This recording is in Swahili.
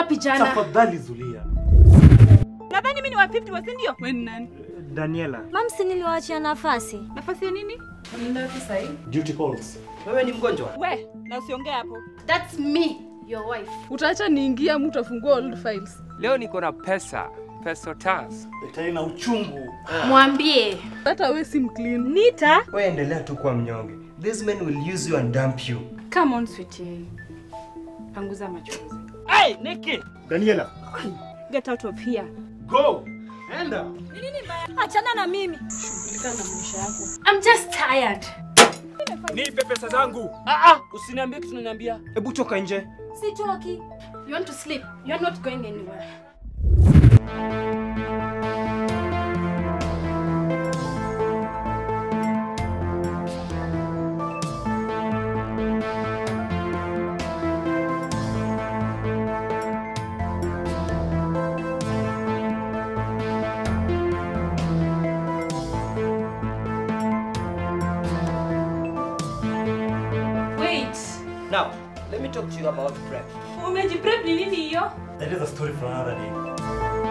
kijana. Tafadhali Zulia. Nadhani mimi ni wa 50 wa si ndio? Wewe ni nani? Daniela. Mamsi niliwaachia nafasi. Nafasi ya nini? Wapi? Duty calls. Wewe ni mgonjwa? We, na usiongee hapo. That's me, your wife. Utaacha niingia mtu afungue old files. Leo niko na pesa, pesa tas. Daktari na uchungu. Mwambie. Hata wewe si mclean. Nita, Wewe endelea tu kuwa mnyonge. These men will use you and dump you. Come on, sweetie. Panguza machozi. Hey, Nikki! Daniela. get out of here. Go. Enda. Achana na mimi. I'm just tired. Nipe pesa zangu. Ah ah, usiniambie kitu unaniambia. Hebu toka nje. Sitoki. You want to sleep? You're not going anywhere. Now, let me talk to you about prep. Umejiprep ni nini hiyo? That is a story for another day.